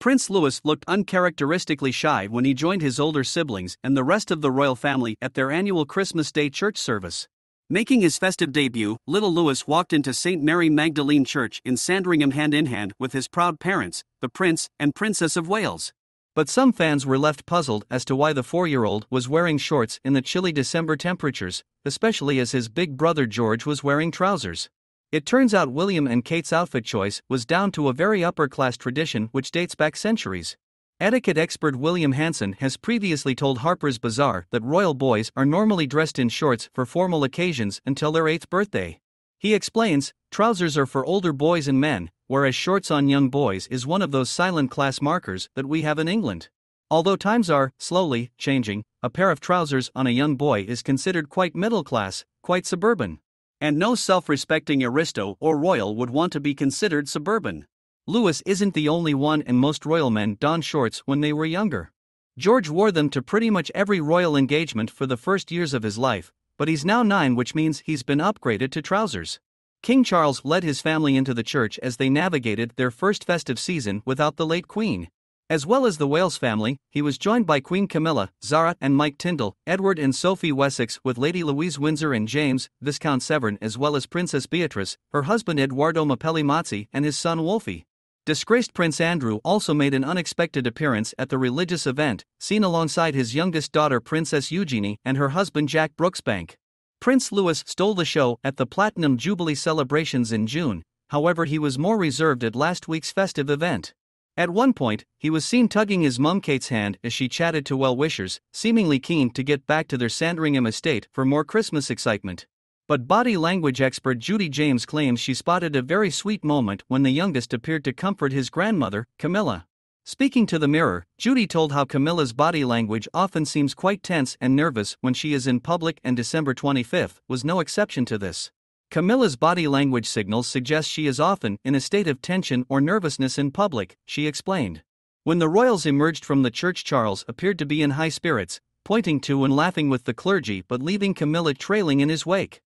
Prince Louis looked uncharacteristically shy when he joined his older siblings and the rest of the royal family at their annual Christmas Day church service. Making his festive debut, little Louis walked into St. Mary Magdalene Church in Sandringham hand in hand with his proud parents, the Prince and Princess of Wales. But some fans were left puzzled as to why the four year old was wearing shorts in the chilly December temperatures, especially as his big brother George was wearing trousers. It turns out William and Kate's outfit choice was down to a very upper class tradition which dates back centuries. Etiquette expert William Hanson has previously told Harper's Bazaar that royal boys are normally dressed in shorts for formal occasions until their eighth birthday. He explains trousers are for older boys and men, whereas shorts on young boys is one of those silent class markers that we have in England. Although times are, slowly, changing, a pair of trousers on a young boy is considered quite middle class, quite suburban. And no self respecting aristo or royal would want to be considered suburban. Louis isn't the only one, and most royal men donned shorts when they were younger. George wore them to pretty much every royal engagement for the first years of his life, but he's now nine, which means he's been upgraded to trousers. King Charles led his family into the church as they navigated their first festive season without the late Queen. As well as the Wales family, he was joined by Queen Camilla, Zara and Mike Tindall, Edward and Sophie Wessex, with Lady Louise Windsor and James, Viscount Severn, as well as Princess Beatrice, her husband Eduardo Mapelli Mozzi, and his son Wolfie. Disgraced Prince Andrew also made an unexpected appearance at the religious event, seen alongside his youngest daughter Princess Eugenie and her husband Jack Brooksbank. Prince Louis stole the show at the Platinum Jubilee celebrations in June, however, he was more reserved at last week's festive event. At one point, he was seen tugging his mum Kate's hand as she chatted to well wishers, seemingly keen to get back to their Sandringham estate for more Christmas excitement. But body language expert Judi James claims she spotted a very sweet moment when the youngest appeared to comfort his grandmother, Camilla. Speaking to the mirror, Judi told how Camilla's body language often seems quite tense and nervous when she is in public, and December 25 was no exception to this. Camilla's body language signals suggest she is often in a state of tension or nervousness in public, she explained. When the royals emerged from the church, Charles appeared to be in high spirits, pointing to and laughing with the clergy but leaving Camilla trailing in his wake.